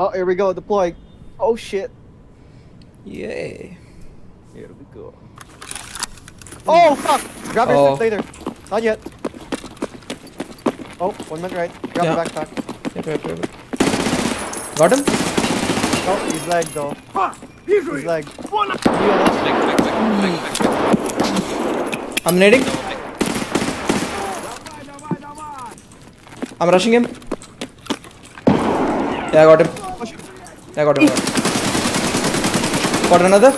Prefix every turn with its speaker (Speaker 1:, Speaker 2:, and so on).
Speaker 1: Oh, here we go. Deploy. Oh shit.
Speaker 2: Yay.
Speaker 1: Here we go. Oh fuck! Grab your
Speaker 2: Oh.
Speaker 1: later. Not yet. Oh, one minute right. Grab
Speaker 2: Yeah.
Speaker 1: the backpack.
Speaker 2: Yep, yep, yep. Got him?
Speaker 1: Oh, he's lagged though. He's lagged.
Speaker 3: Back, back, back, back, back.
Speaker 2: I'm nading. I'm rushing him. Yeah, I got him. I got one. Got another?